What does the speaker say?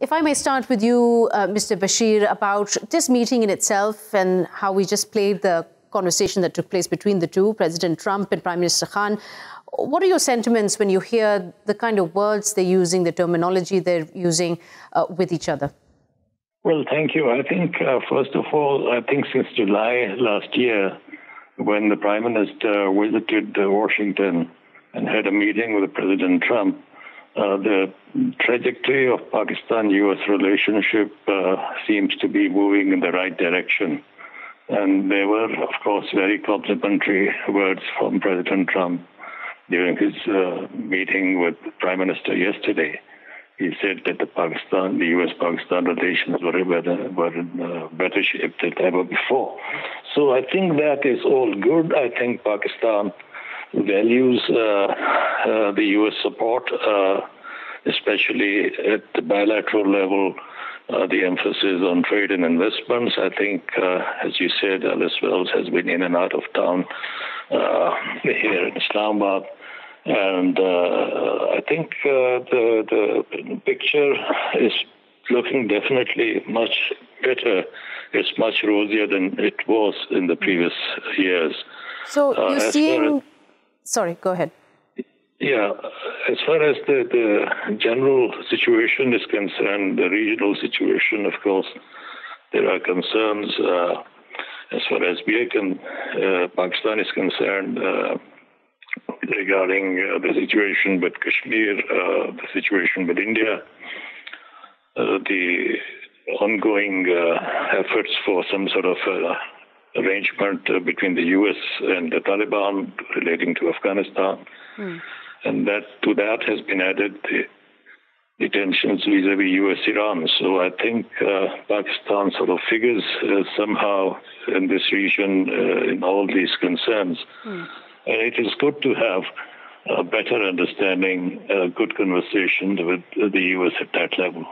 If I may start with you, uh, Mr. Bashir, about this meeting in itself and how we just played the conversation that took place between the two, President Trump and Prime Minister Khan. What are your sentiments when you hear the kind of words they're using, the terminology they're using uh, with each other? Well, thank you. I think, uh, first of all, I think since July last year, when the Prime Minister visited uh, Washington and had a meeting with President Trump, uh, the trajectory of Pakistan-U.S. relationship uh, seems to be moving in the right direction. And there were, of course, very complimentary words from President Trump during his uh, meeting with the Prime Minister yesterday. He said that the Pakistan, the U.S.-Pakistan relations were, better, were in uh, better shape than ever before. So I think that is all good. I think Pakistan values uh, uh, the U.S. support, uh, especially at the bilateral level. Uh, the emphasis on trade and investments. I think, uh, as you said, Alice Wells has been in and out of town uh, here in Islamabad. And I think the, the picture is looking definitely much better. It's much rosier than it was in the previous years. So you're seeing Sorry, go ahead. Yeah, as far as the, the general situation is concerned, the regional situation, of course, there are concerns uh, as far as can, uh, Pakistan is concerned uh, regarding uh, the situation with Kashmir, uh, the situation with India, uh, the ongoing efforts for some sort of arrangement uh, between the U.S. and the Taliban relating to Afghanistan. Mm. And that to that has been added the, the tensions vis-a-vis U.S.-Iran. So I think uh, Pakistan sort of figures uh, somehow in this region uh, in all these concerns. Mm. And it is good to have a better understanding, a good conversation with the U.S. at that level.